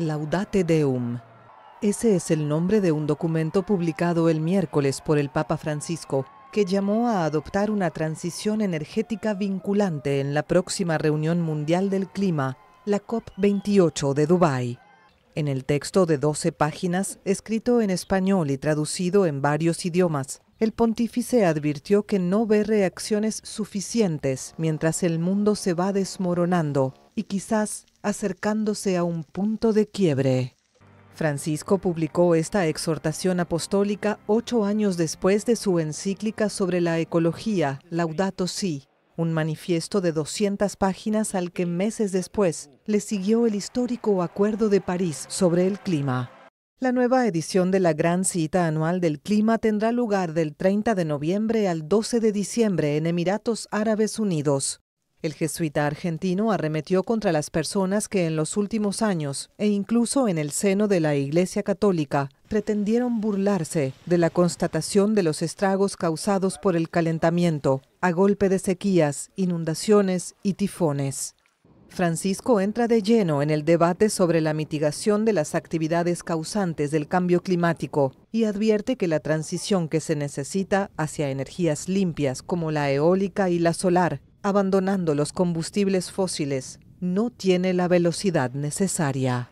Laudate Deum. Ese es el nombre de un documento publicado el miércoles por el Papa Francisco, que llamó a adoptar una transición energética vinculante en la próxima reunión mundial del clima, la COP28 de Dubái. En el texto de 12 páginas, escrito en español y traducido en varios idiomas, el pontífice advirtió que no ve reacciones suficientes mientras el mundo se va desmoronando y quizás acercándose a un punto de quiebre. Francisco publicó esta exhortación apostólica ocho años después de su encíclica sobre la ecología, Laudato Si, un manifiesto de 200 páginas al que meses después le siguió el histórico Acuerdo de París sobre el clima. La nueva edición de la gran cita anual del clima tendrá lugar del 30 de noviembre al 12 de diciembre en Emiratos Árabes Unidos. El jesuita argentino arremetió contra las personas que en los últimos años, e incluso en el seno de la Iglesia Católica, pretendieron burlarse de la constatación de los estragos causados por el calentamiento, a golpe de sequías, inundaciones y tifones. Francisco entra de lleno en el debate sobre la mitigación de las actividades causantes del cambio climático y advierte que la transición que se necesita hacia energías limpias como la eólica y la solar abandonando los combustibles fósiles, no tiene la velocidad necesaria.